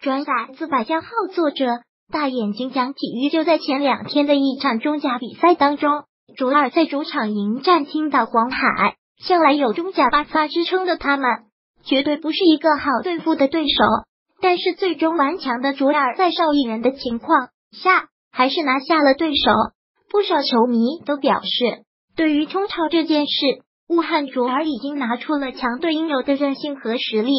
转载自百家号作者大眼睛讲体育。就在前两天的一场中甲比赛当中，卓尔在主场迎战青岛黄海。向来有中甲八发之称的他们，绝对不是一个好对付的对手。但是最终顽强的卓尔在少一人的情况下，还是拿下了对手。不少球迷都表示，对于冲超这件事，武汉卓尔已经拿出了强队应有的韧性和实力。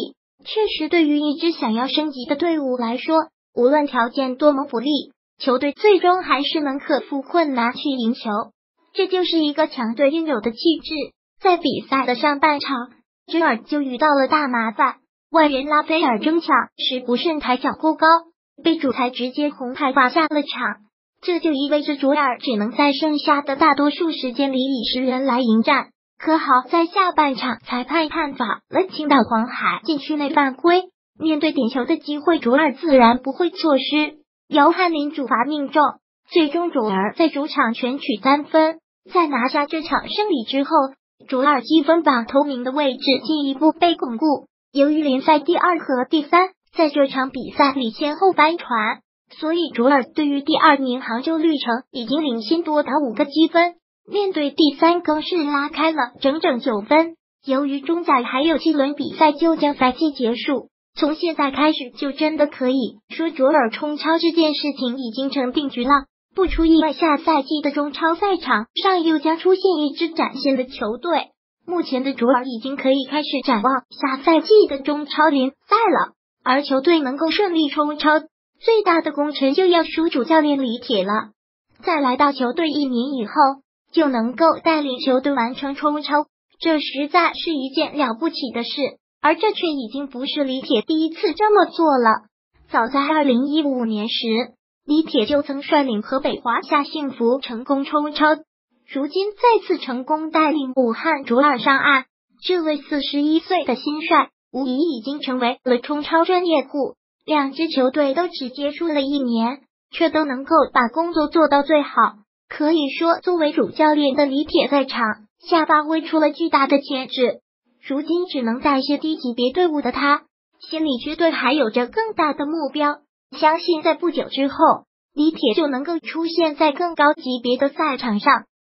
确实，对于一支想要升级的队伍来说，无论条件多么不利，球队最终还是能克服困难去赢球。这就是一个强队应有的气质。在比赛的上半场，卓尔就遇到了大麻烦，外援拉斐尔争抢时不慎抬脚过高，被主裁直接红牌罚下了场。这就意味着卓尔只能在剩下的大多数时间里以十人来迎战。可好在下半场，裁判判罚了青岛黄海禁区内犯规，面对点球的机会，卓尔自然不会错失。姚翰林主罚命中，最终卓尔在主场全取三分，在拿下这场胜利之后，卓尔积分榜头名的位置进一步被巩固。由于联赛第二和第三在这场比赛里先后翻船，所以卓尔对于第二名杭州绿城已经领先多达五个积分。面对第三，更是拉开了整整九分。由于中甲还有七轮比赛就将赛季结束，从现在开始就真的可以说卓尔冲超这件事情已经成定局了。不出意外，下赛季的中超赛场上又将出现一支崭新的球队。目前的卓尔已经可以开始展望下赛季的中超联赛了。而球队能够顺利冲超，最大的功臣就要属主教练李铁了。在来到球队一年以后。就能够带领球队完成冲超，这实在是一件了不起的事。而这却已经不是李铁第一次这么做了。早在二零一五年时，李铁就曾率领河北华夏幸福成功冲超。如今再次成功带领武汉卓尔上岸，这位四十一岁的新帅无疑已经成为了冲超专业户。两支球队都只接触了一年，却都能够把工作做到最好。可以说，作为主教练的李铁在场下发挥出了巨大的潜质。如今只能带些低级别队伍的他，心里绝对还有着更大的目标。相信在不久之后，李铁就能够出现在更高级别的赛场上。